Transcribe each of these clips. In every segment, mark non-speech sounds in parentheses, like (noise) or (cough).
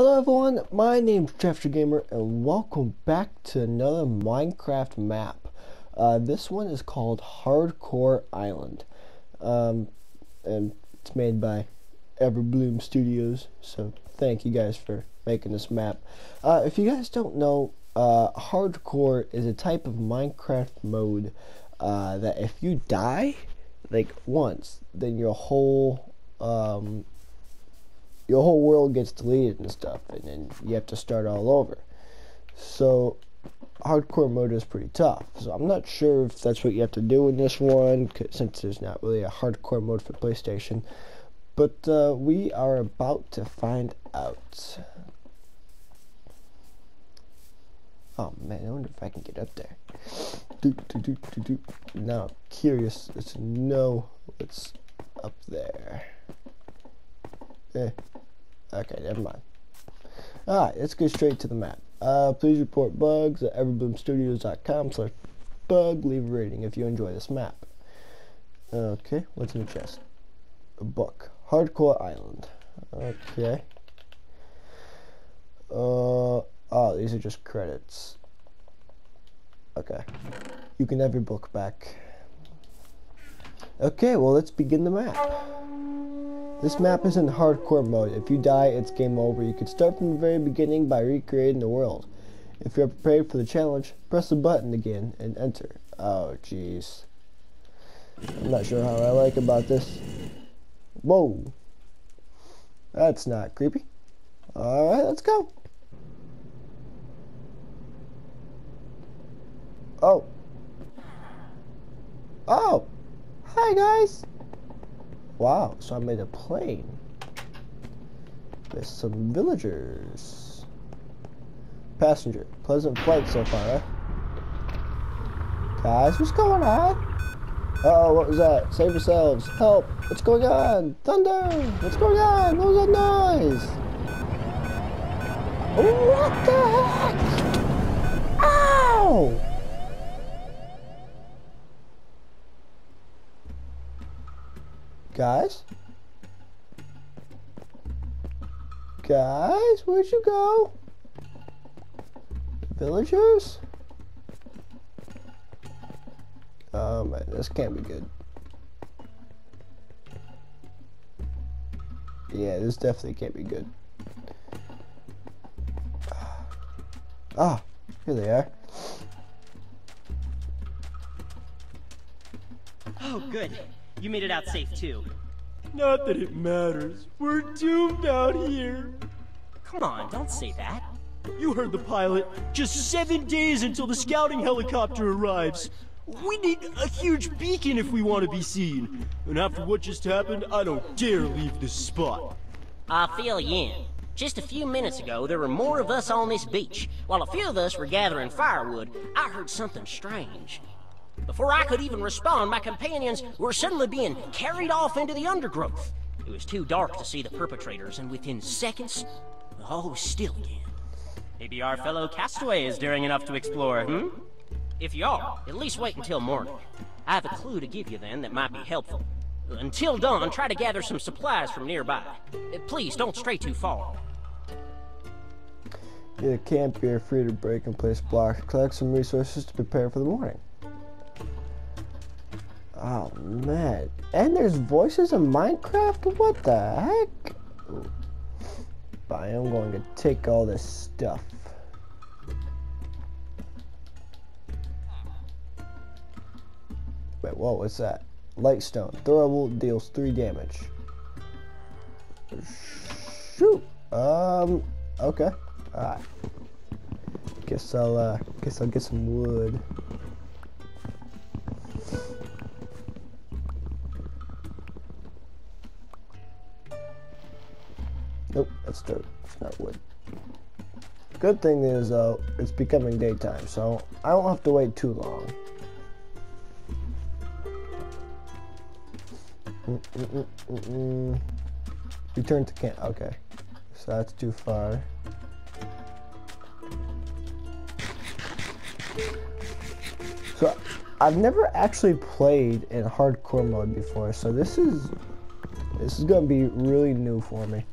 Hello everyone, my name's Jeffrey Gamer and welcome back to another Minecraft map. Uh, this one is called Hardcore Island. Um, and it's made by Everbloom Studios, so thank you guys for making this map. Uh, if you guys don't know, uh, Hardcore is a type of Minecraft mode uh, that if you die, like once, then your whole um, your whole world gets deleted and stuff, and then you have to start all over. So, hardcore mode is pretty tough. So I'm not sure if that's what you have to do in this one, since there's not really a hardcore mode for PlayStation. But uh, we are about to find out. Oh man, I wonder if I can get up there. Do, do, do, do, do. Now, curious to know what's up there. Eh. Okay, never mind. Alright, let's go straight to the map. Uh, please report bugs at everbloomstudios.com slash bug. Leave a rating if you enjoy this map. Okay, what's in the chest? A book. Hardcore Island. Okay. Uh, oh, these are just credits. Okay. You can have your book back. Okay, well, let's begin the map. This map is in hardcore mode. If you die, it's game over. You can start from the very beginning by recreating the world. If you're prepared for the challenge, press the button again and enter. Oh, jeez. I'm not sure how I like about this. Whoa. That's not creepy. Alright, let's go. Oh. Oh. Hi, guys. Wow, so I made a plane. There's some villagers. Passenger, pleasant flight so far, eh? Guys, what's going on? Uh oh, what was that? Save yourselves. Help! What's going on? Thunder! What's going on? What was that noise? What the heck? Ow! Guys? Guys, where'd you go? Villagers? Oh man, this can't be good. Yeah, this definitely can't be good. Ah, here they are. Oh, good. You made it out safe too. Not that it matters. We're doomed out here. Come on, don't say that. You heard the pilot. Just seven days until the scouting helicopter arrives. We need a huge beacon if we want to be seen. And after what just happened, I don't dare leave this spot. I feel you in. Just a few minutes ago, there were more of us on this beach. While a few of us were gathering firewood, I heard something strange. Before I could even respond, my companions were suddenly being carried off into the undergrowth. It was too dark to see the perpetrators, and within seconds, all was still again. Maybe our fellow castaway is daring enough to explore, hmm? If you are, at least wait until morning. I have a clue to give you then that might be helpful. Until dawn, try to gather some supplies from nearby. Please, don't stray too far. Yeah, camp, you're free to break and place blocks. Collect some resources to prepare for the morning. Oh man. And there's voices in Minecraft? What the heck? But I am going to take all this stuff. Wait, whoa, what's that? Lightstone. Throwable deals 3 damage. Shoot! Um, okay. Alright. Guess I'll, uh, guess I'll get some wood. Nope, that's dirt. It's not wood. Good thing is, though, it's becoming daytime, so I don't have to wait too long. Mm -mm -mm Return to camp. Okay, so that's too far. So I've never actually played in hardcore mode before, so this is this is gonna be really new for me.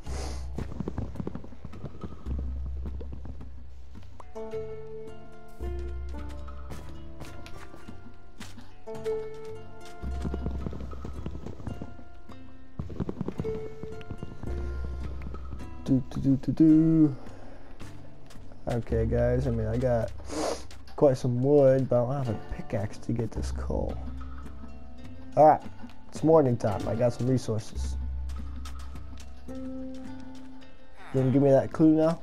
Do do do. Okay, guys. I mean, I got quite some wood, but I don't have a pickaxe to get this coal. All right, it's morning time. I got some resources. You gonna give me that clue now?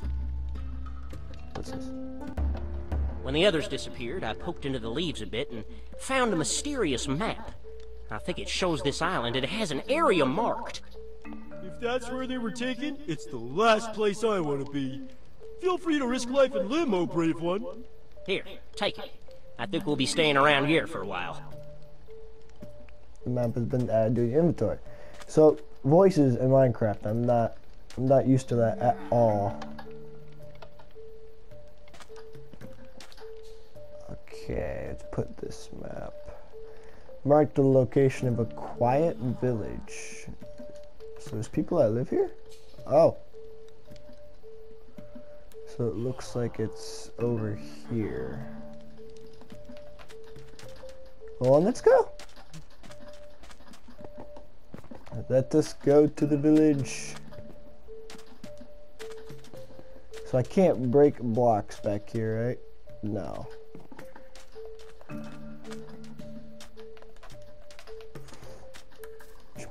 What's this? When the others disappeared, I poked into the leaves a bit and found a mysterious map. I think it shows this island and it has an area marked. If that's where they were taken, it's the last place I want to be. Feel free to risk life and limb, oh brave one. Here, take it. I think we'll be staying around here for a while. The map has been added to the inventory. So voices in Minecraft, I'm not, I'm not used to that at all. Okay, let's put this map. Mark the location of a quiet village. So there's people that live here? Oh. So it looks like it's over here. Well, let's go. Let us go to the village. So I can't break blocks back here, right? No.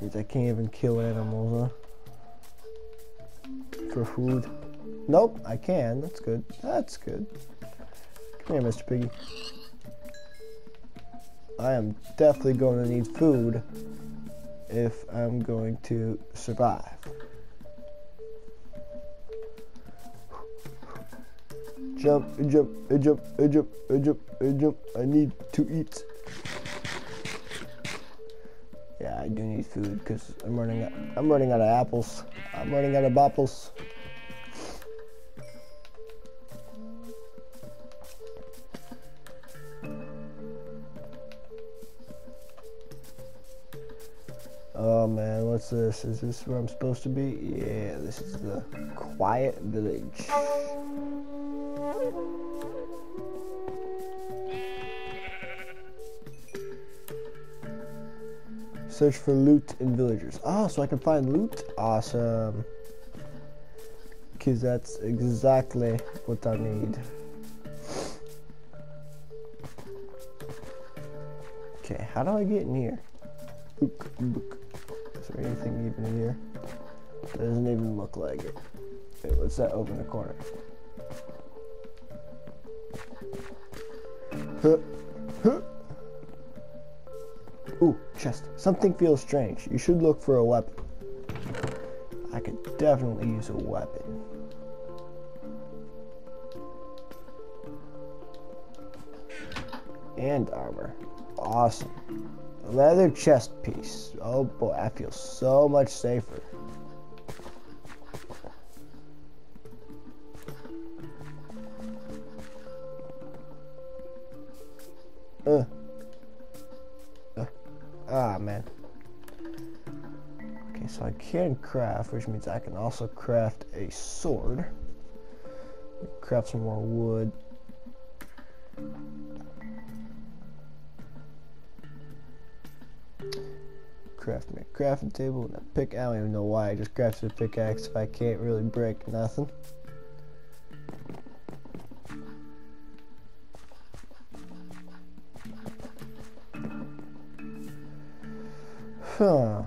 Means I can't even kill animals, huh? For food. Nope, I can. That's good. That's good. Come here, Mr. Piggy. I am definitely going to need food if I'm going to survive. Jump, jump, jump, jump, jump, jump. I need to eat. Yeah, I do need food because I'm running. Out, I'm running out of apples. I'm running out of apples. Oh man, what's this? Is this where I'm supposed to be? Yeah, this is the quiet village. Search for loot in villagers. Oh, so I can find loot? Awesome. Because that's exactly what I need. Okay, how do I get in here? Book, book. Is there anything even in here? Doesn't even look like it. Wait, what's that over in the corner? Huh. Chest. Something feels strange. You should look for a weapon. I could definitely use a weapon. And armor. Awesome. Leather chest piece. Oh boy, I feel so much safer. Can craft, which means I can also craft a sword. Craft some more wood. craft me a crafting table and a pick. I don't even know why I just crafted a pickaxe if I can't really break nothing. Huh.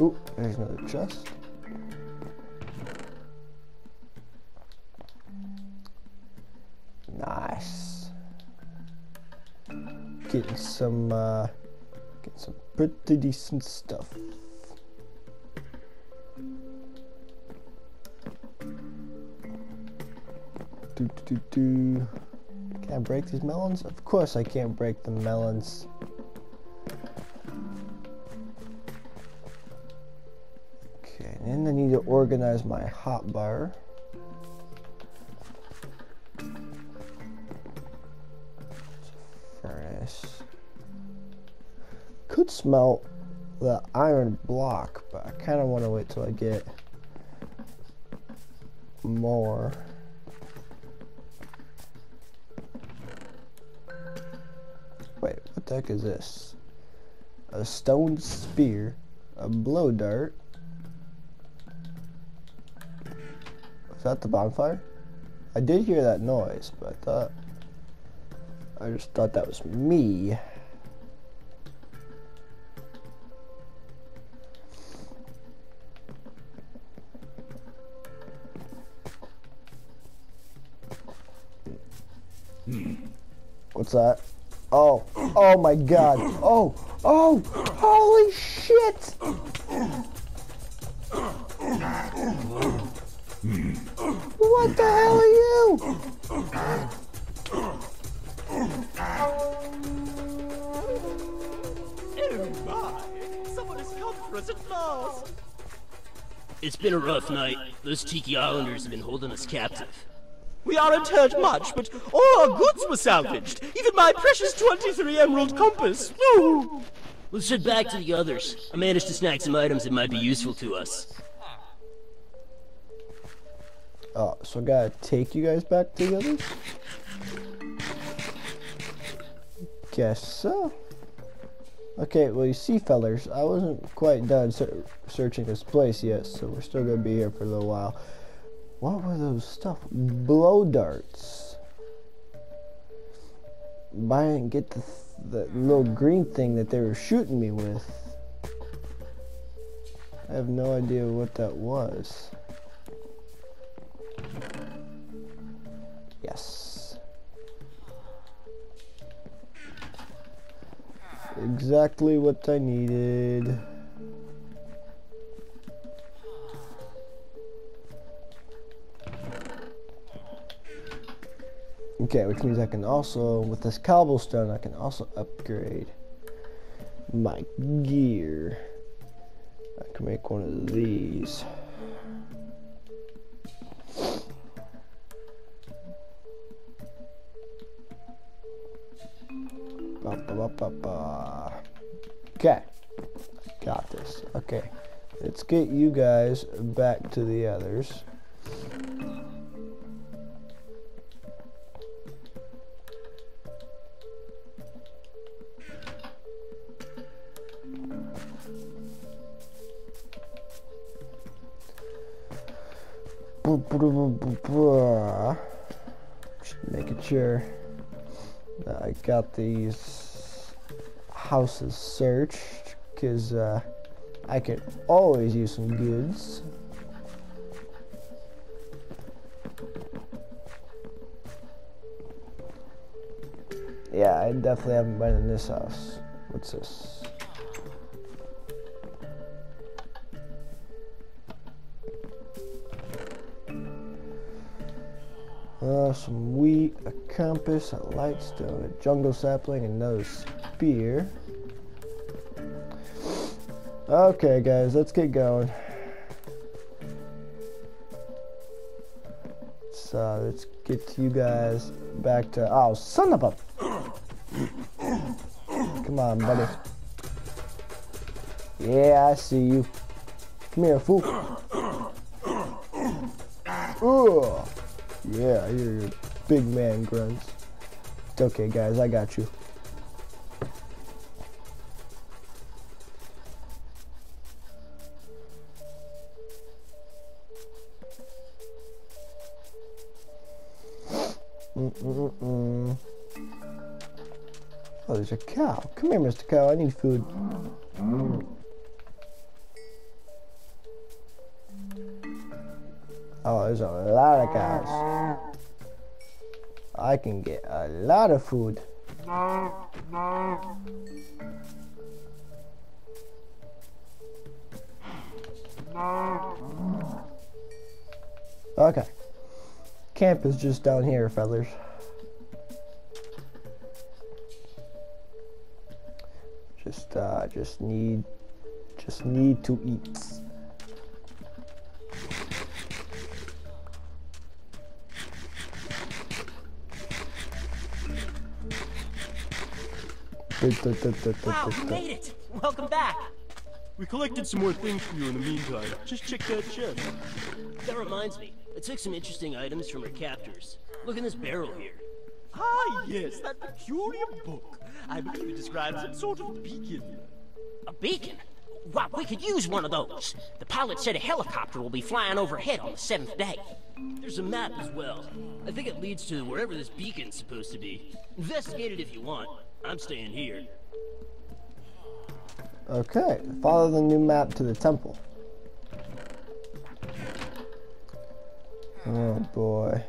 Ooh, there's another chest. Nice. Getting some, uh, getting some pretty decent stuff. Do, do, do, do. Can I break these melons? Of course I can't break the melons. Organize my hotbar. Furnace. Could smelt the iron block, but I kind of want to wait till I get more. Wait, what the heck is this? A stone spear, a blow dart. Is that the bonfire? I did hear that noise, but I thought I just thought that was me. What's that? Oh, oh my god. Oh, oh, holy shit! Hell are you? Oh my! Someone has come for us at last! It's been a rough night. Those Tiki Islanders have been holding us captive. We aren't hurt much, but all our goods were salvaged. Even my precious 23 emerald compass. Woo! Let's head back to the others. I managed to snag some items that might be useful to us. Oh, so I gotta take you guys back to the others? Guess so. Okay, well you see fellers, I wasn't quite done ser searching this place yet, so we're still gonna be here for a little while. What were those stuff? Blow darts. But I didn't get the, the little green thing that they were shooting me with. I have no idea what that was. Yes. Exactly what I needed. Okay, which means I can also, with this cobblestone, I can also upgrade my gear. I can make one of these. Okay, got this. Okay, let's get you guys back to the others. Just making sure that I got these houses searched because uh, I could always use some goods. Yeah, I definitely haven't been in this house. What's this? Uh, some wheat, a compass, a light stone, a jungle sapling, another spear. Okay, guys, let's get going. So let's get you guys back to. Oh, son of a! Come on, buddy. Yeah, I see you. Come here, fool. Yeah, you're big man grunts. It's okay, guys, I got you. Come here, Mr. Cow. I need food. Oh, there's a lot of cows. I can get a lot of food. Okay. Camp is just down here, fellas. Just, need, just need to eat. Wow, we made it! Welcome back! We collected some more things for you in the meantime. Just check that chest. That reminds me, I took some interesting items from her captors. Look in this barrel here. Ah, yes, that peculiar book. I believe it describes some sort of beacon. A beacon? Why, we could use one of those. The pilot said a helicopter will be flying overhead on the seventh day. There's a map as well. I think it leads to wherever this beacon's supposed to be. Investigate it if you want. I'm staying here. Okay, follow the new map to the temple. Oh boy.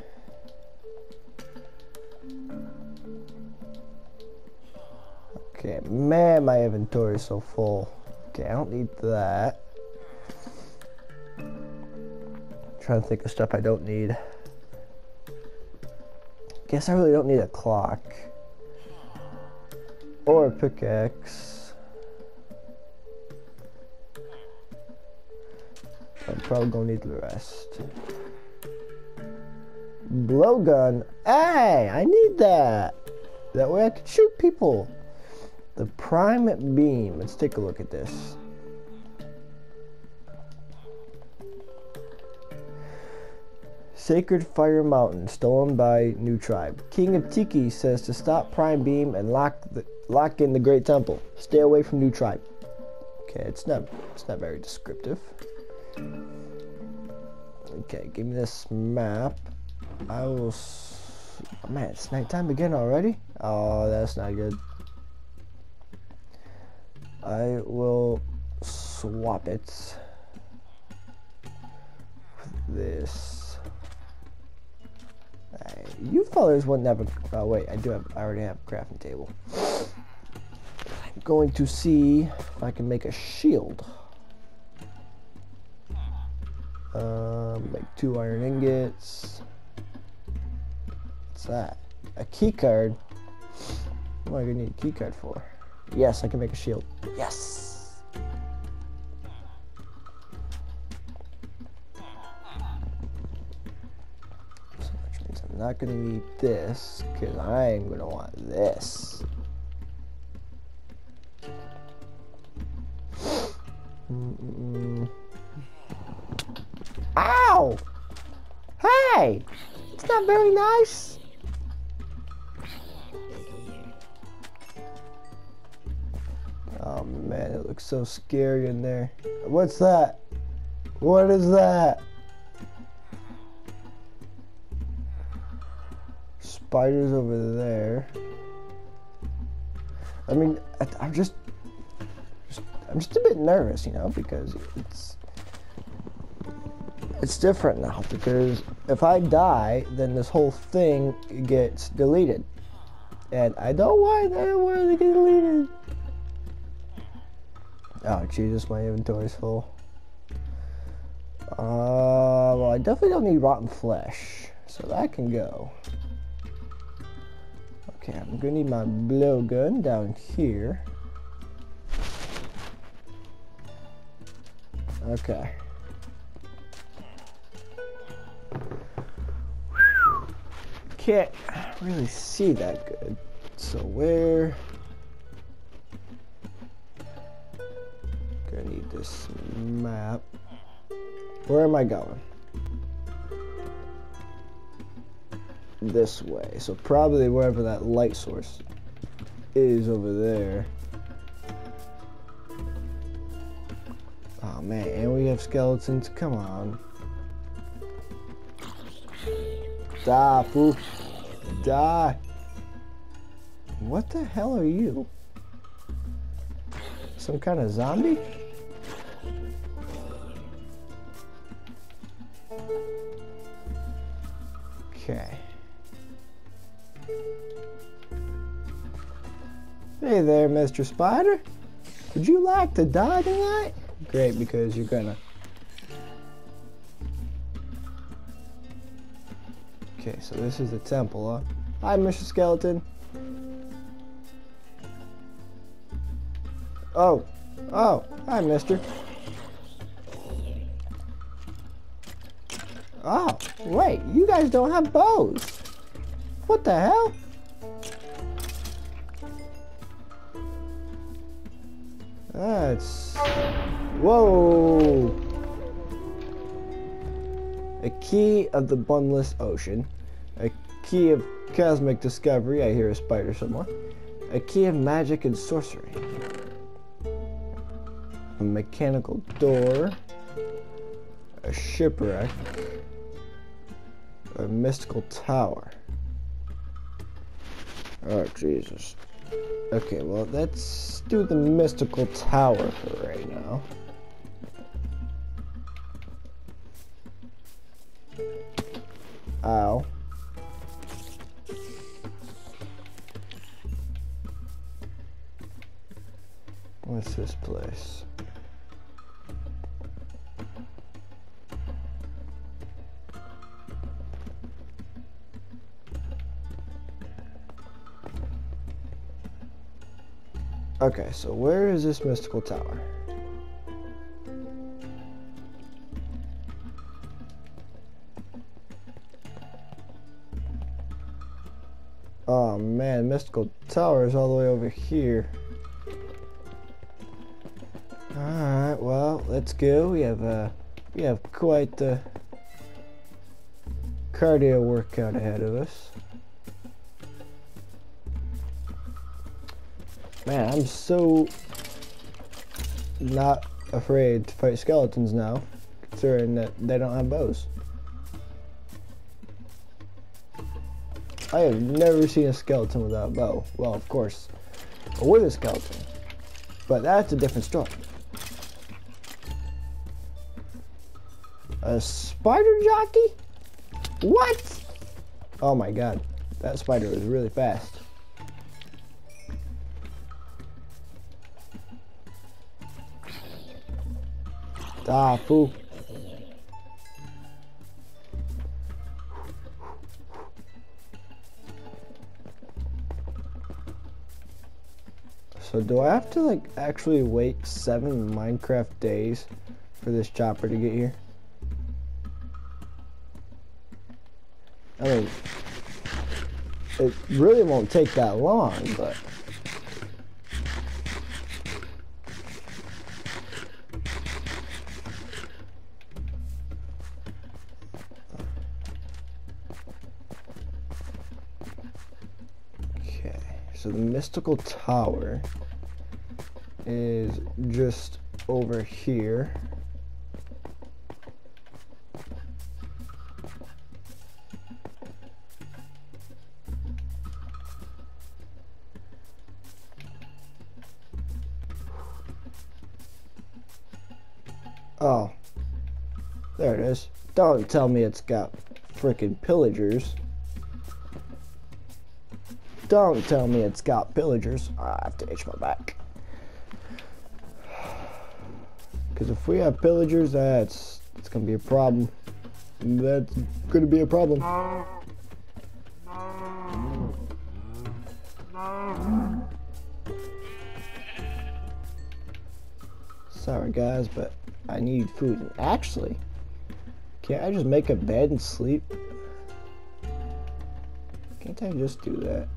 Okay, man, my inventory is so full. Okay, I don't need that. trying to think of stuff I don't need. Guess I really don't need a clock. Or a pickaxe. I'm probably gonna need the rest. Blowgun. Hey, I need that. That way I can shoot people. The prime beam. Let's take a look at this. Sacred Fire Mountain, stolen by New Tribe. King of Tiki says to stop Prime Beam and lock the, lock in the Great Temple. Stay away from New Tribe. Okay, it's not it's not very descriptive. Okay, give me this map. I will. Oh, man, it's nighttime again already. Oh, that's not good. I will swap it with this. You fellas wouldn't have a. Oh wait, I do have. I already have a crafting table. I'm going to see if I can make a shield. Um, make two iron ingots. What's that? A key card. What am I gonna need a key card for? Yes, I can make a shield. Yes. Which means I'm not gonna need this because I am gonna want this. Mm -mm. Ow! Hey! It's not very nice. Oh man, it looks so scary in there. What's that? What is that? spiders over there. I mean, I, am just, just, I'm just a bit nervous, you know, because it's, it's different now. Because if I die, then this whole thing gets deleted, and I don't want that. They get deleted? Oh Jesus, my inventory's full. Uh, well, I definitely don't need rotten flesh, so that can go. Okay, I'm gonna need my blowgun down here. Okay. Can't really see that good. So where? Gonna need this map. Where am I going? this way. So probably wherever that light source is over there. Oh man, and we have skeletons. Come on. Die, fool. Die. What the hell are you? Some kind of zombie? Okay. Hey there, Mr. Spider. Would you like to die tonight? Great, because you're gonna. Okay, so this is the temple, huh? Hi, Mr. Skeleton. Oh, oh, hi, mister. Wait, you guys don't have bows. What the hell? That's... Whoa! A key of the Boundless Ocean. A key of cosmic discovery. I hear a spider somewhere. A key of magic and sorcery. A mechanical door. A shipwreck. A mystical tower. Oh, Jesus. Okay, well, let's do the mystical tower for right now. Ow. What's this place? Okay, so where is this mystical tower? Oh man, mystical tower is all the way over here. Alright, well, let's go. We have uh we have quite the cardio workout ahead of us. Man, I'm so not afraid to fight skeletons now, considering that they don't have bows. I have never seen a skeleton without a bow. Well, of course, with a skeleton. But that's a different story. A spider jockey? What? Oh my god. That spider was really fast. Ah, fool. So do I have to like actually wait seven Minecraft days for this chopper to get here? I mean, it really won't take that long, but... so the mystical tower is just over here. Oh, there it is. Don't tell me it's got freaking pillagers. Don't tell me it's got pillagers. I have to itch my back. Because if we have pillagers, that's it's gonna be a problem. That's gonna be a problem. Sorry guys, but I need food. And actually, can't I just make a bed and sleep? Can't I just do that?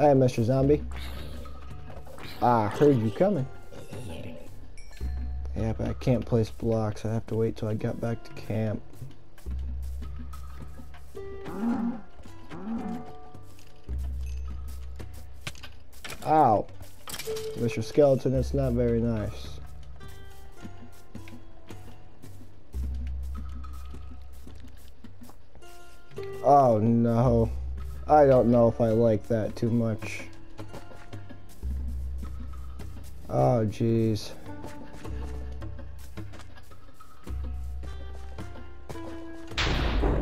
Hi, Mr. Zombie. I heard you coming. Yeah, but I can't place blocks. I have to wait till I get back to camp. Ow. Mr. Skeleton, that's not very nice. Oh no. I don't know if I like that too much. Oh jeez.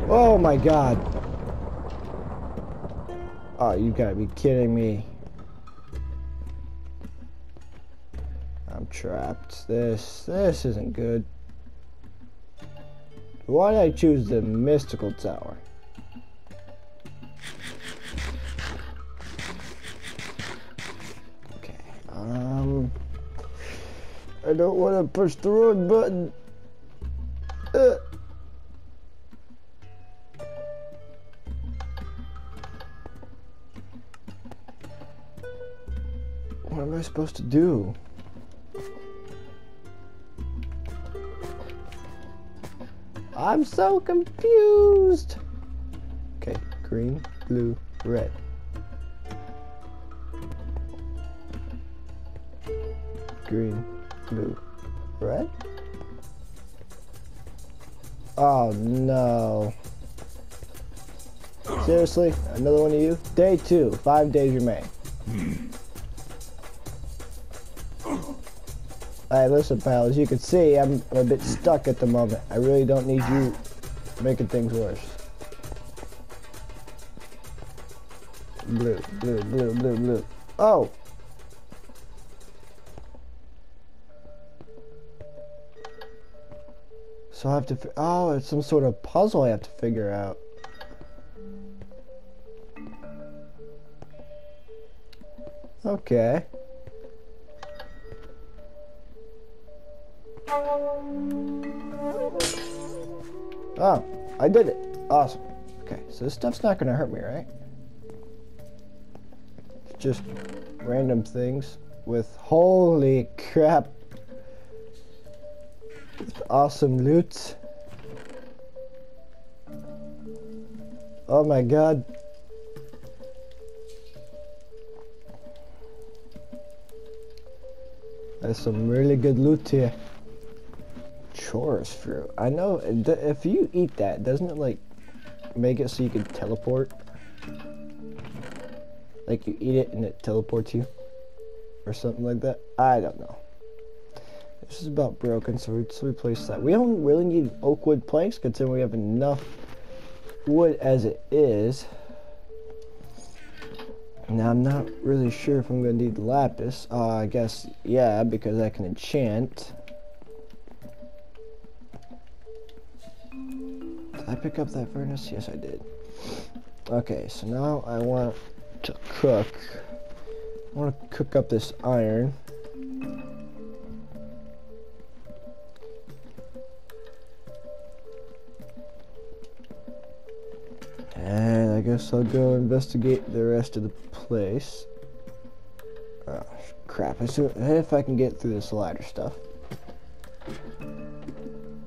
Oh my god. Oh, you gotta be kidding me. I'm trapped. This, this isn't good. Why did I choose the mystical tower? Um, I don't want to push the wrong button. Uh. What am I supposed to do? I'm so confused. Okay, green, blue, red. Green, blue, red? Oh no. Seriously? Another one of you? Day two, five days remain. Alright, listen, pal. As you can see, I'm a bit stuck at the moment. I really don't need you making things worse. Blue, blue, blue, blue, blue. Oh! So I have to. Oh, it's some sort of puzzle I have to figure out. Okay. Oh, I did it. Awesome. Okay, so this stuff's not gonna hurt me, right? It's just random things with holy crap. Awesome loot. Oh my god. There's some really good loot here. Chorus fruit. I know, if you eat that, doesn't it like make it so you can teleport? Like you eat it and it teleports you? Or something like that? I don't know. This is about broken, so let's replace that. We don't really need oak wood planks considering we have enough wood as it is. Now, I'm not really sure if I'm going to need lapis. Uh, I guess, yeah, because I can enchant. Did I pick up that furnace? Yes, I did. Okay, so now I want to cook. I want to cook up this iron. I guess I'll go investigate the rest of the place. Oh, crap. I if I can get through this ladder stuff.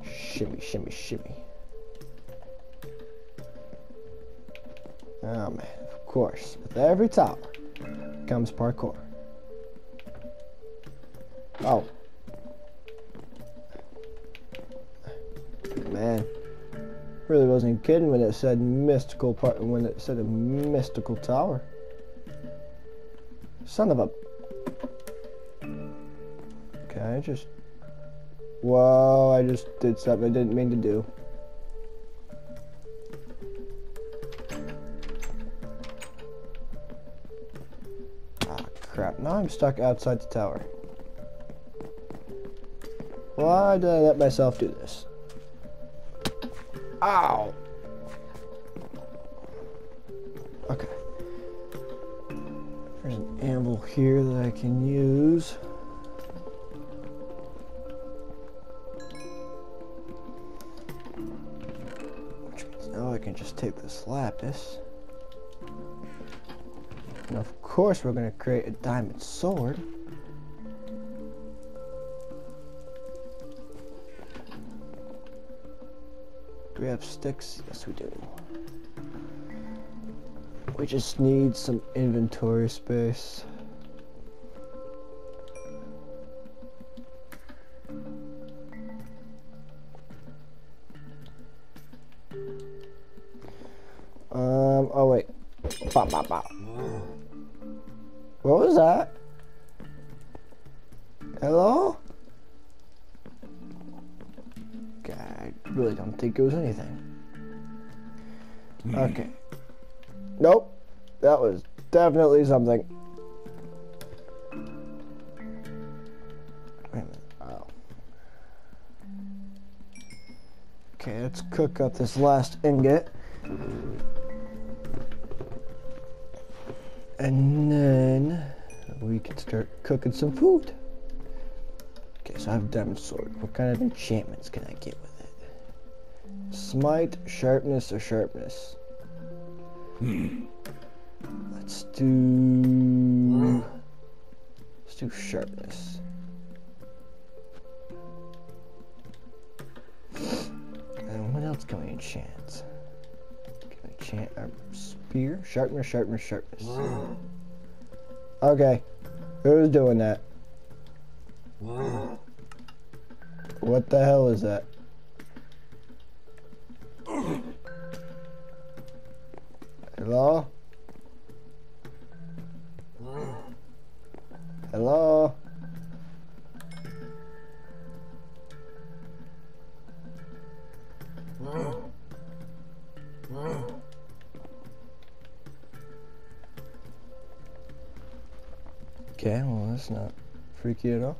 Shimmy, shimmy, shimmy. Oh man, of course. With every tower comes parkour. Oh. Man. Really wasn't kidding when it said mystical part when it said a mystical tower. Son of a Okay, I just Whoa, I just did something I didn't mean to do. Ah, crap. Now I'm stuck outside the tower. Why did I let myself do this? Ow! Okay. There's an anvil here that I can use. Now I can just take this lapis. And of course we're going to create a diamond sword. Have sticks? Yes, we do. We just need some inventory space. Definitely something. Oh. Okay, let's cook up this last ingot. And then we can start cooking some food. Okay, so I have a diamond sword. What kind of enchantments can I get with it? Smite, sharpness, or sharpness? Hmm. Do... Let's do sharpness. And what enchant? Can we enchant a spear? Sharpness, sharpness, sharpness. Okay. Who's doing that? What the hell is that? Hello? Hello? Okay, well that's not freaky at all.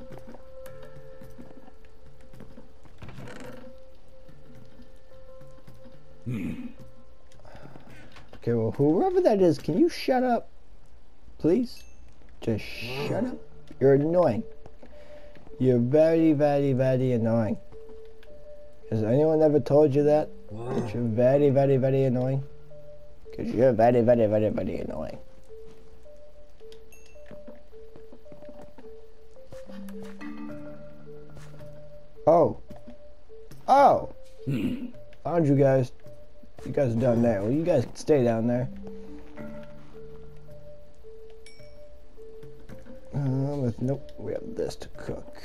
Hmm. Okay, well whoever that is, can you shut up? Please? Just shut up. You're annoying. You're very, very, very annoying. Has anyone ever told you that? That you're very, very, very annoying? Because you're very, very, very, very annoying. Oh. Oh! Hmm. Found you guys. You guys are down there. Well, you guys stay down there. Uh, with, nope, we have this to cook.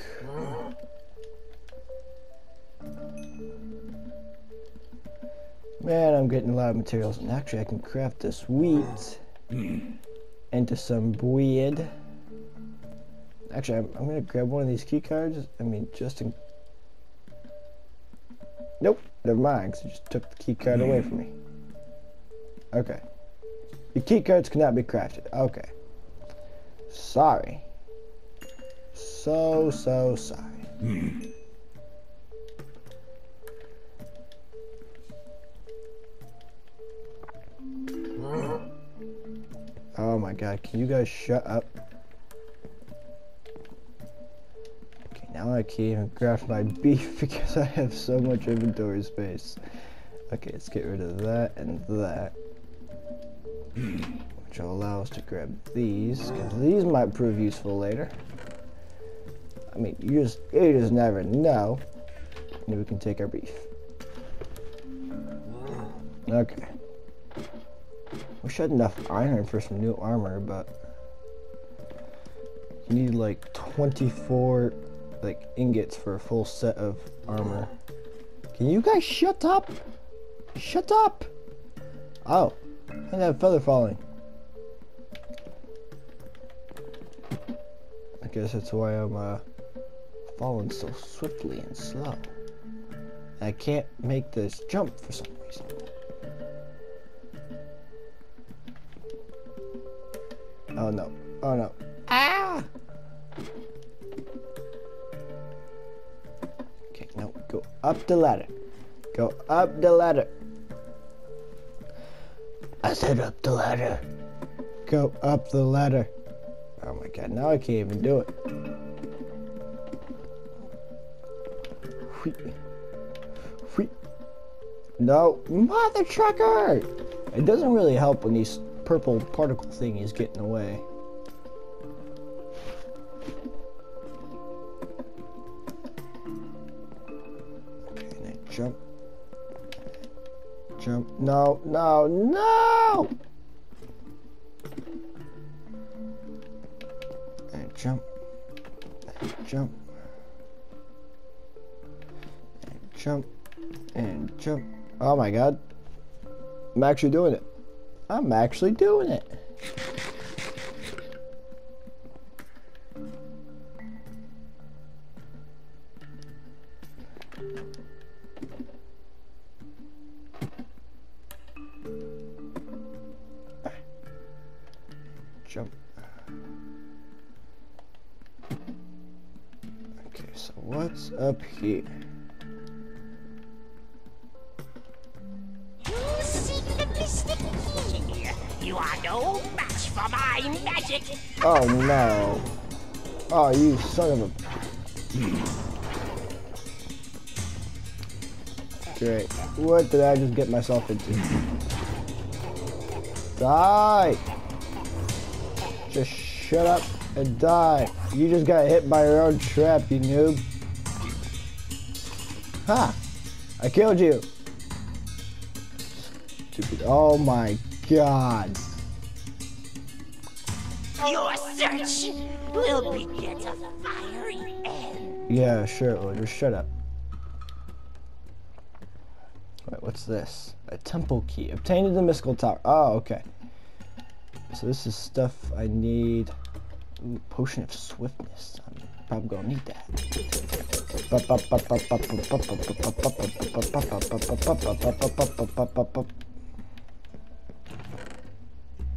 Man, I'm getting a lot of materials, and actually I can craft this wheat into some bread. Actually, I'm, I'm gonna grab one of these key cards. I mean, just in. Nope, never mind, because it just took the key card away from me. Okay. The key cards cannot be crafted. Okay. Sorry. So, so sorry. Oh my god, can you guys shut up? Okay, now I can't even craft my (laughs) beef because I have so much inventory space. Okay, let's get rid of that and that. Which will allow us to grab these, because these might prove useful later. I mean, you just, you just never know. And we can take our beef. Okay. Wish I had enough iron for some new armor, but you need like 24 like ingots for a full set of armor. Can you guys shut up? Shut up! Oh, I have feather falling. I guess that's why I'm uh, falling so swiftly and slow. I can't make this jump for some reason. Oh no. Oh no. Ah! Okay, no. Go up the ladder. Go up the ladder. I said up the ladder. Go up the ladder. Oh my god, now I can't even do it. Whee. Whee. No, mother trucker! It doesn't really help when these purple particle thingies get in the way. Okay, jump. Jump. No, no, no! And jump. Jump. Jump. And jump. Oh my god. I'm actually doing it. I'm actually doing it. Son of a. Great. What did I just get myself into? Die! Just shut up and die. You just got hit by your own trap, you noob. Ha! I killed you. stupid. Oh my god. Your search will begin a. Yeah, sure it will. Just shut up. Wait, what's this? A temple key. Obtained in the mystical tower. Oh, okay. So this is stuff I need. Ooh, potion of swiftness. I'm probably gonna need that.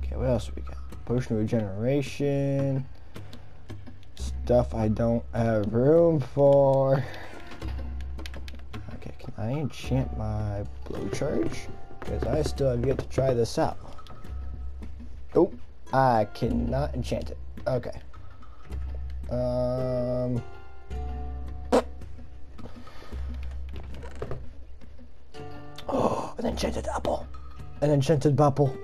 Okay, what else we got? Potion of regeneration. Stuff I don't have room for. Okay, can I enchant my blow charge? Because I still have yet to try this out. Oh, I cannot enchant it. Okay. Um. Oh, an enchanted apple. An enchanted apple.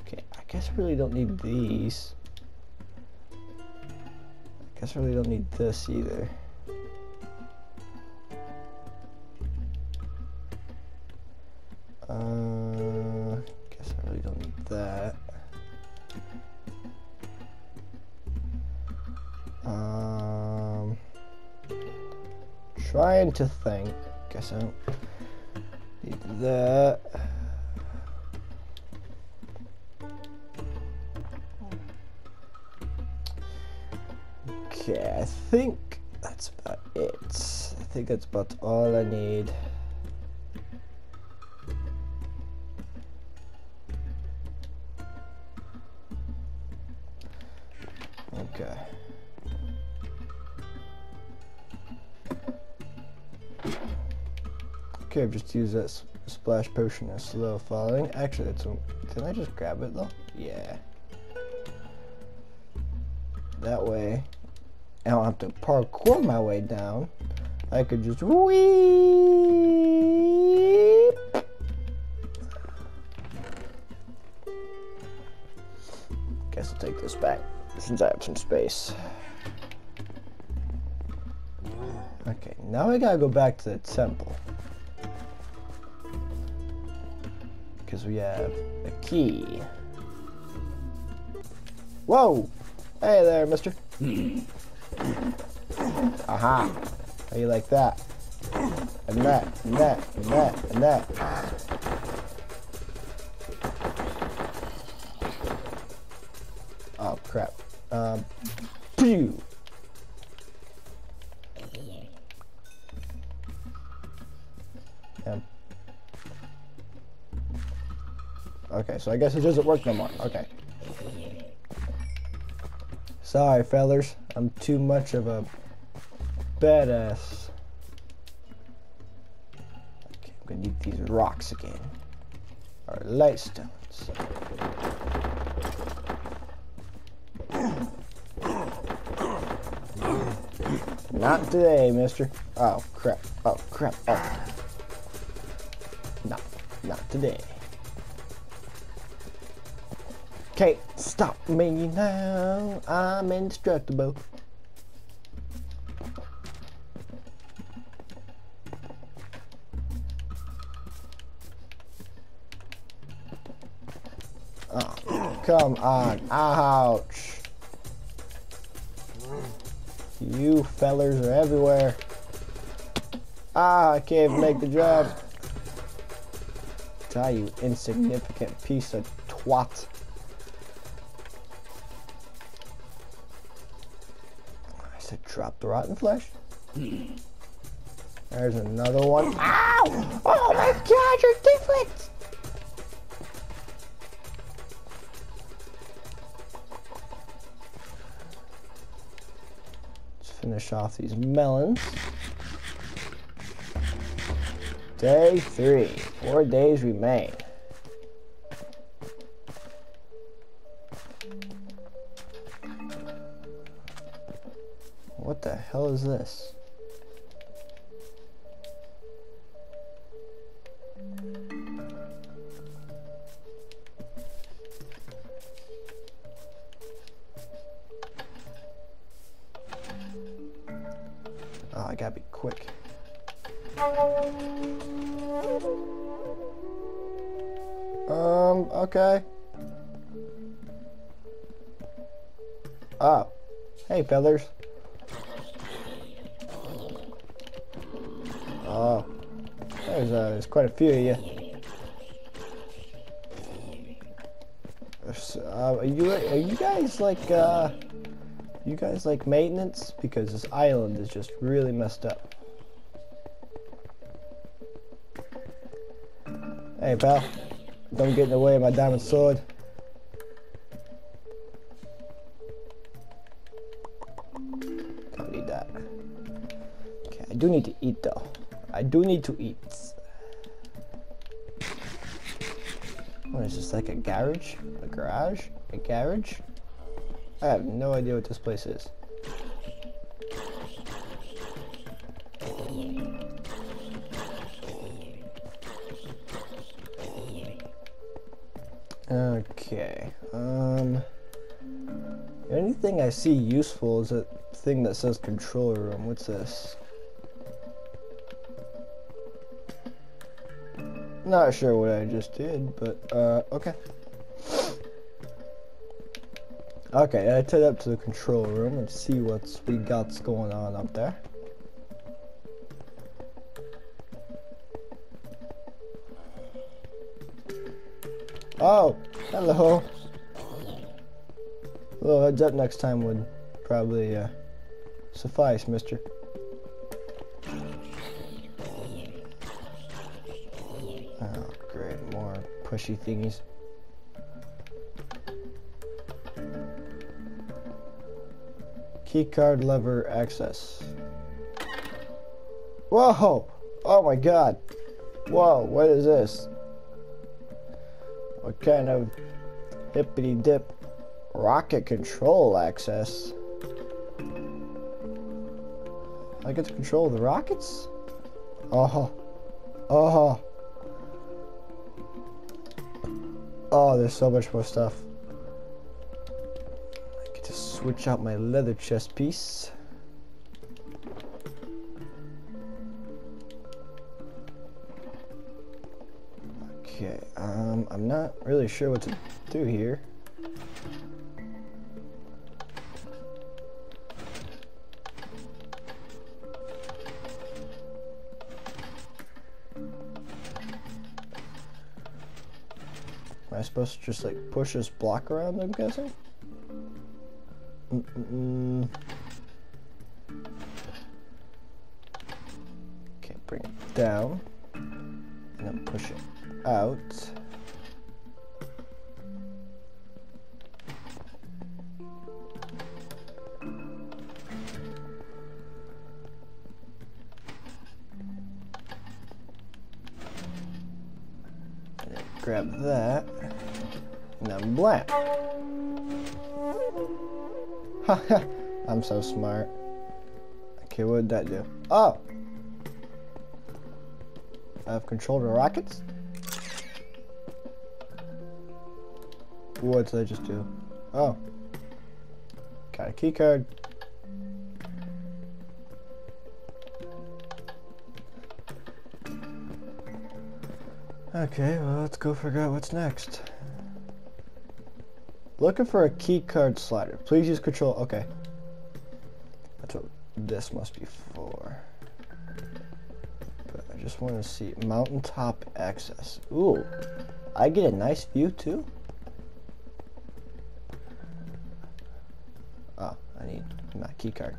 Okay, I guess I really don't need these. I guess I really don't need this either. Uh, guess I really don't need that. Um, trying to think. Guess I don't need that. Think that's about all I need. Okay. Okay, I've just used that splash potion as slow falling. Actually, that's a, can I just grab it though? Yeah. That way, I don't have to parkour my way down. I could just weep. Guess I'll take this back since I have some space. Okay, now I gotta go back to the temple. Because we have a key. Whoa! Hey there, mister. Aha! How you like that? And that, and that, and that, and that. Oh crap. Um, pew! Um, okay, so I guess it doesn't work no more. Okay. Sorry, fellers. I'm too much of a badass. Okay, I'm gonna need these rocks again. Or light stones. Not today, mister. Oh, crap. Oh, crap. Oh. No, not today. Okay, stop me now. I'm indestructible. Come on. Ouch. You fellers are everywhere. Ah, I can't even make the jump. Die, you insignificant piece of twat. I said drop the rotten flesh. (laughs) There's another one. Ow! Oh my god, you're different! Finish off these melons. Day three. Four days remain. What the hell is this? Guys like maintenance because this island is just really messed up. Hey pal, don't get in the way of my diamond sword. Don't need that. Okay, I do need to eat though. I do need to eat. What is this, like a garage? A garage? A garage? I have no idea what this place is. Okay, um... Anything I see useful is a thing that says control room. What's this? Not sure what I just did, but uh, okay. Okay, I head up to the control room and see what's we got's going on up there. Oh, hello. A little heads up next time would probably uh, suffice, mister. Oh, great, more pushy thingies. Keycard lever access. Whoa! Oh my god! Whoa, what is this? What kind of hippity dip rocket control access? I get to control the rockets? Oh, oh. Oh, there's so much more stuff. Switch out my leather chest piece. Okay, um, I'm not really sure what to do here. Am I supposed to just like push this block around, I'm guessing? Okay, bring it down. And then push it out. grab that. And then blam. (laughs) I'm so smart. Okay, what did that do? Oh! I have control the rockets? What did I just do? Oh. Got a key card. Okay, well, let's go figure out what's next. Looking for a key card slider. Please use control. Okay. That's what this must be for. But I just want to see mountaintop access. Ooh, I get a nice view too. Oh, I need my key card.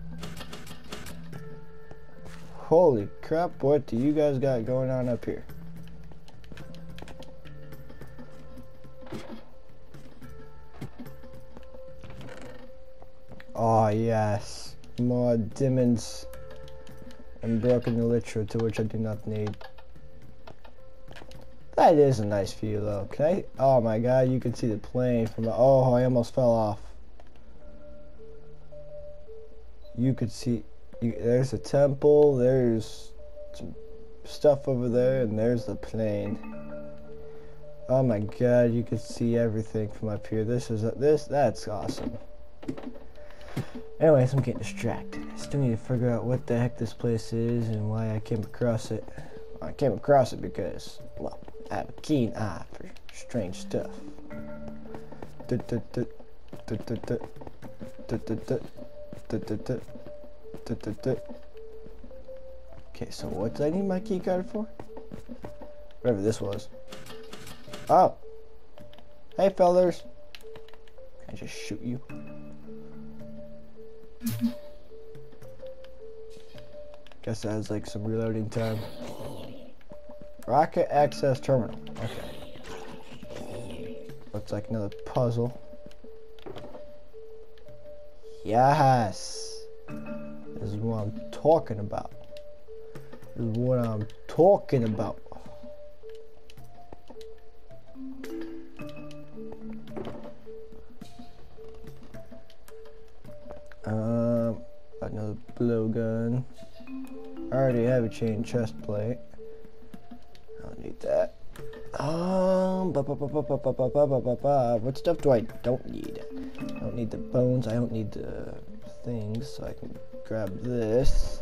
Holy crap, what do you guys got going on up here? Oh yes, more diamonds and broken to which I do not need. That is a nice view though. Can I? Oh my god, you can see the plane from the. Oh, I almost fell off. You could see. You, there's a temple. There's stuff over there, and there's the plane. Oh my god, you can see everything from up here. This is this. That's awesome. Anyways, I'm getting distracted. I still need to figure out what the heck this place is and why I came across it. I came across it because, well, I have a keen eye for strange stuff. Okay, so what did I need my key card for? Whatever this was. Oh! Hey, fellas! Can I just shoot you? Mm-hmm. Guess that has like some reloading time. Rocket access terminal. Okay. Looks like another puzzle. Yes. This is what I'm talking about. This is what I'm talking about. got another blowgun. I already have a chain chest plate. I don't need that. Um, what stuff do I don't need? I don't need the bones. I don't need the things, so I can grab this.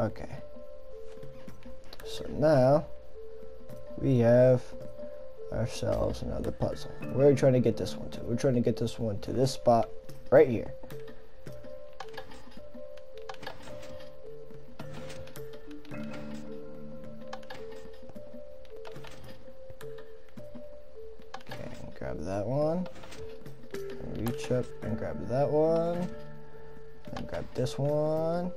Okay. So now we have ourselves another puzzle. Where are we trying to get this one to? We're trying to get this one to this spot right here. Okay, grab that one. Reach up and grab that one. And grab this one.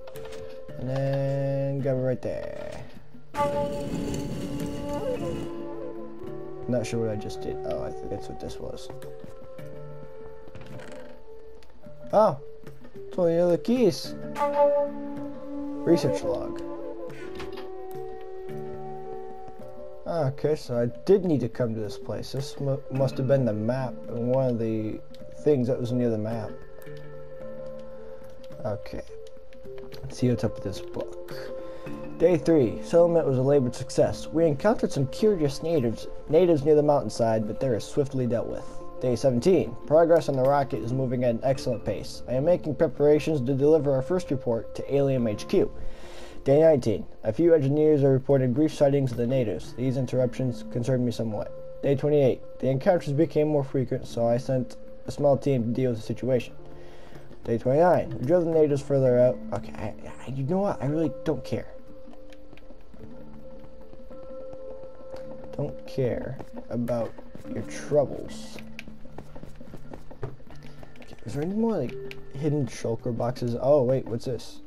And then grab it right there. Not sure what I just did. Oh, I think that's what this was. Oh, of the other keys. Research log. Okay, so I did need to come to this place. This mu must have been the map and one of the things that was near the map. Okay. Let's see what's up with this book. Day 3. Settlement was a labored success. We encountered some curious natives, natives near the mountainside, but they are swiftly dealt with. Day 17. Progress on the rocket is moving at an excellent pace. I am making preparations to deliver our first report to Alien HQ. Day 19. A few engineers have reported brief sightings of the natives. These interruptions concerned me somewhat. Day 28. The encounters became more frequent, so I sent a small team to deal with the situation. Day 29. We drove the natives further out. Okay, I, I, you know what? I really don't care. Don't care about your troubles. Okay, is there any more like hidden shulker boxes? Oh wait, what's this?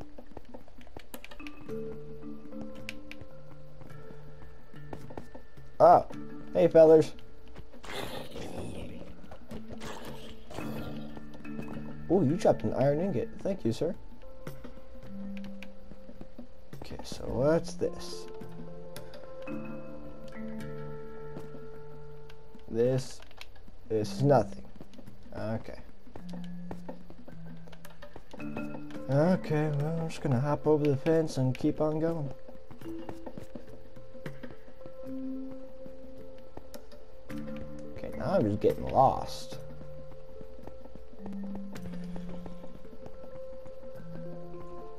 Oh, hey fellers. Oh, you dropped an iron ingot. Thank you, sir. Okay, so what's this? This is nothing. Okay. Okay, well, I'm just gonna hop over the fence and keep on going. Okay, now I'm just getting lost.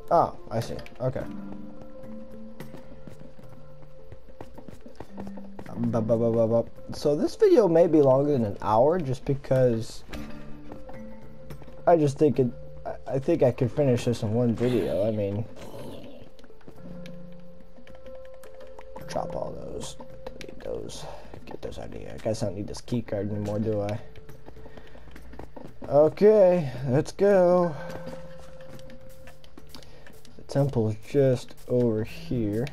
Oh, I see. Okay. Um, so this video may be longer than an hour just because I just think it I think I could finish this in one video. I mean chop all those. Need those. Get those out of here. I guess I don't need this key card anymore, do I? Okay, let's go. Temple's just over here.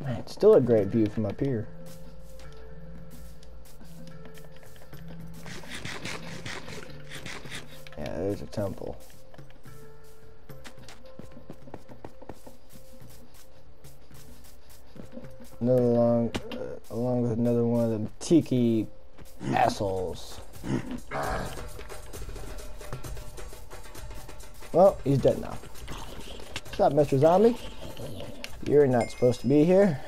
Man, it's still a great view from up here. Yeah, there's a temple. Another along, uh, along with another one of them tiki assholes. Well, he's dead now. What's up, Mr. Zombie? You're not supposed to be here.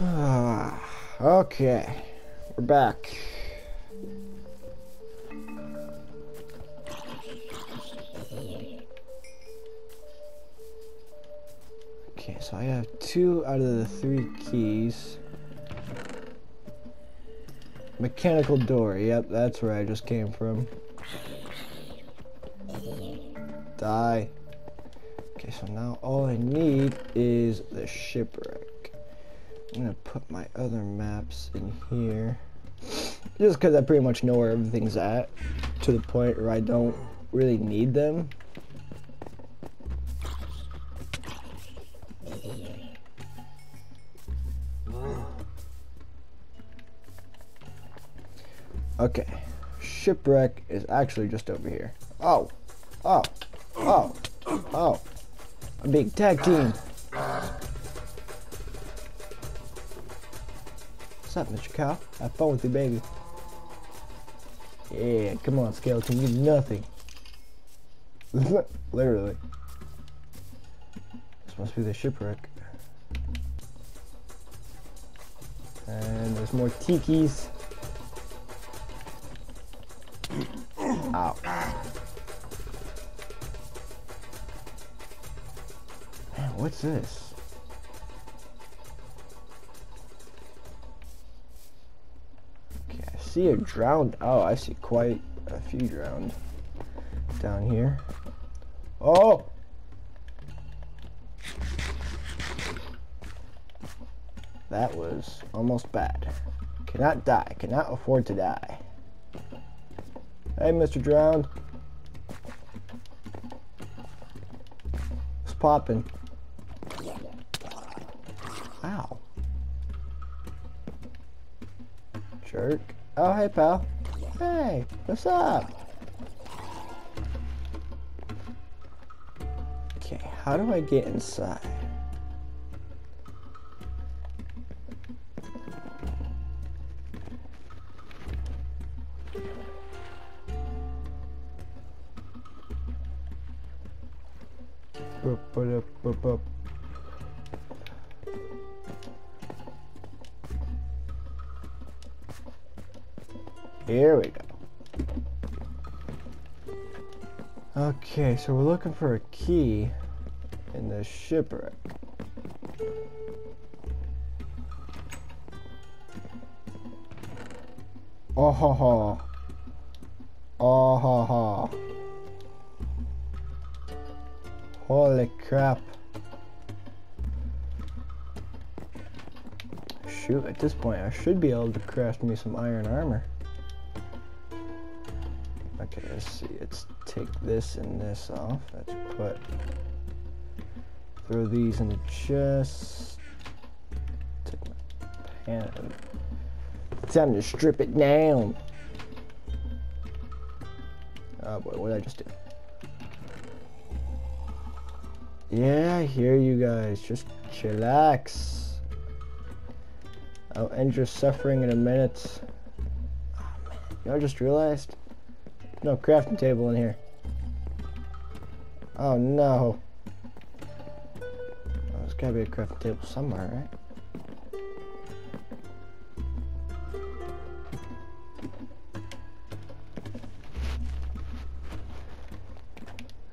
Ah, okay, we're back. Okay, so I have two out of the three keys. Mechanical door, yep, that's where I just came from. Die. Okay, so now all I need is the shipwreck. I'm gonna put my other maps in here. Just because I pretty much know where everything's at, to the point where I don't really need them. Okay, shipwreck is actually just over here. Oh, oh, oh, oh. A big tag team. What's up, Mr. Cow? Have fun with you, baby. Yeah, come on, skeleton. You nothing. (laughs) Literally. This must be the shipwreck. And there's more tikis. Ow. Man, what's this? Okay, I see a drowned. Oh, I see quite a few drowned down here. Oh! That was almost bad. Cannot die. Cannot afford to die. Hey, Mr. Drowned. It's popping? Ow. Jerk. Oh, hey, pal. Hey, what's up? Okay, how do I get inside? Here we go. Okay, so we're looking for a key in the shipwreck. Oh ha ha. Oh ha ha. Holy crap. Shoot, at this point I should be able to craft me some iron armor. Let's see. Let's take this and this off. Let's put throw these in the chest. Take my pan. Time to strip it down. Oh boy, what did I just do? Yeah, I hear you guys. Just chillax. I'll end your suffering in a minute. Oh, man. Know, I just realized? No crafting table in here. Oh no. Oh, there's gotta be a crafting table somewhere, right?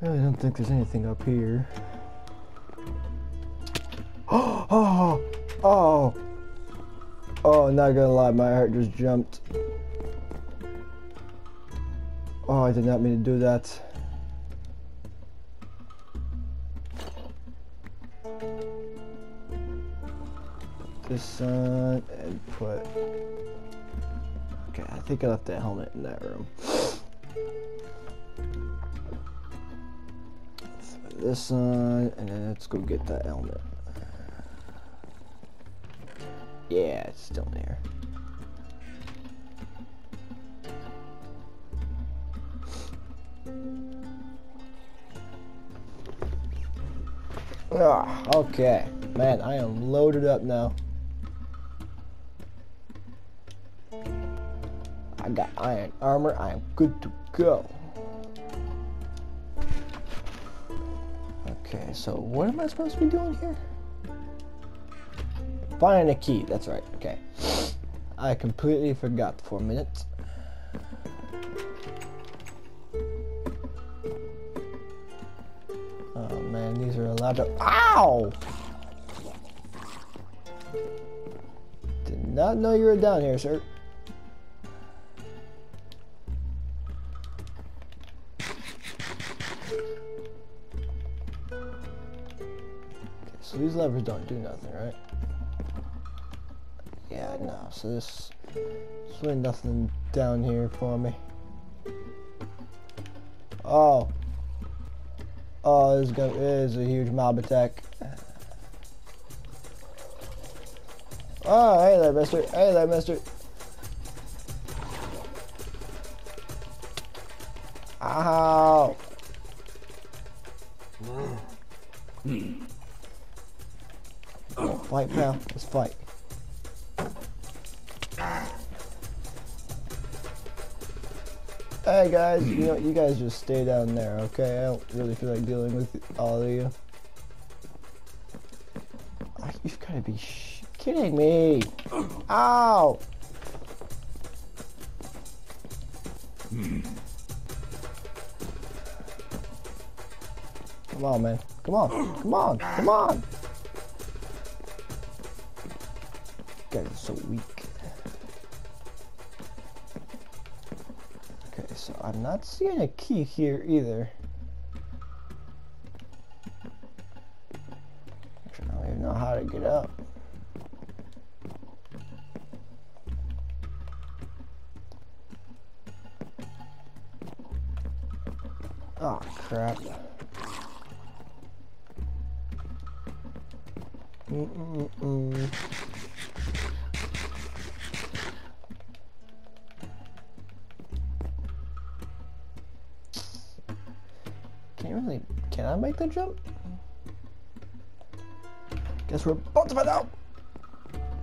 I don't think there's anything up here. (gasps) Oh, oh, oh, oh, not gonna lie, my heart just jumped. I did not mean to do that. This on and put. Okay, I think I left that helmet in that room. This on, and then let's go get that helmet. Yeah, it's still there. Ah, okay. Man, I am loaded up now. I got iron armor. I am good to go. Okay, so what am I supposed to be doing here? Finding a key. That's right. Okay. I completely forgot for a minute. I don't. Ow! Did not know you were down here, sir. So these levers don't do nothing, right? Yeah, no, so this, there's really nothing down here for me. Oh, Oh, this is, gonna, this is a huge mob attack. Oh, hey there, mister. Hey there, mister. Ow. Mm. Fight, pal. Let's fight. Guys, you know you guys just stay down there, okay? I don't really feel like dealing with all of you. Ah, you've got to be kidding me! Ow! Come on, man. Come on. Come on. Come on. guys are so weak. I'm not seeing a key here either. I don't even know how to get up. The jump? Guess we're about to find out.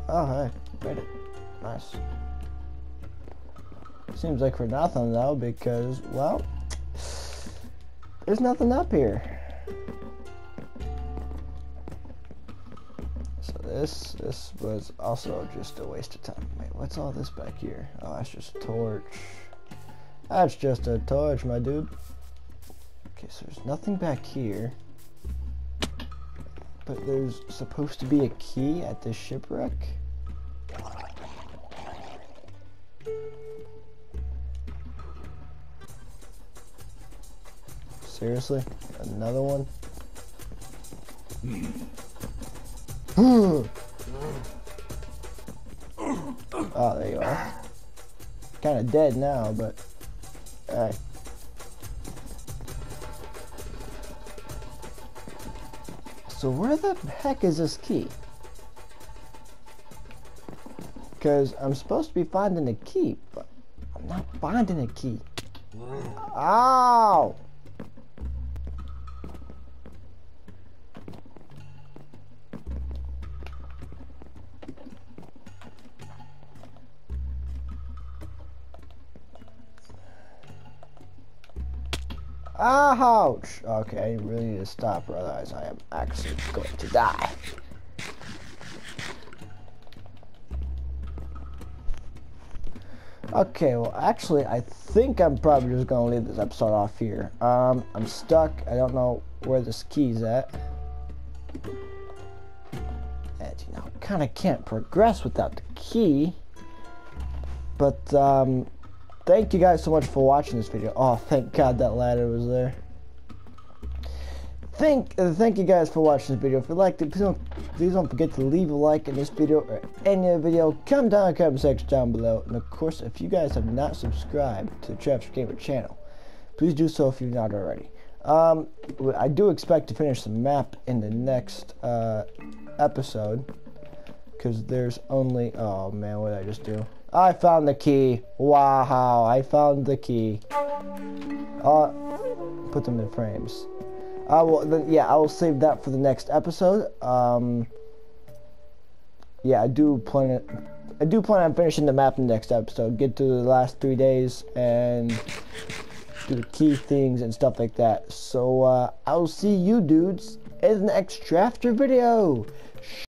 Oh, hey, made it. Nice. Seems like for nothing though, because well, there's nothing up here. So this this was also just a waste of time. Wait, what's all this back here? Oh, that's just a torch. That's just a torch, my dude. Okay, so there's nothing back here. But there's supposed to be a key at this shipwreck. Seriously? Another one? oh, there you are. Kind of dead now, but... Hey. So where the heck is this key? Because I'm supposed to be finding a key, but I'm not finding a key. Ow! Ouch! Okay, I really need to stop, or otherwise I am actually going to die. Okay, well, actually, I think I'm probably just going to leave this episode off here. Um, I'm stuck. I don't know where this key's at. And, you know, kind of can't progress without the key. But, um, thank you guys so much for watching this video. Oh, thank God that ladder was there. Thank, uh, thank you guys for watching this video. If you liked it, please don't, please don't forget to leave a like in this video or any other video. Comment down in the comment section down below. And of course, if you guys have not subscribed to the Travis Gamer channel, please do so if you've not already. Um, I do expect to finish the map in the next uh, episode. Because there's only... Oh, man, what did I just do? I found the key. Wow, I found the key. Uh, put them in frames. I will, then, yeah, I will save that for the next episode. Um, yeah, I do plan it. I do plan on finishing the map in the next episode. Get to the last three days and do the key things and stuff like that. So uh, I'll see you dudes in the next Travster video.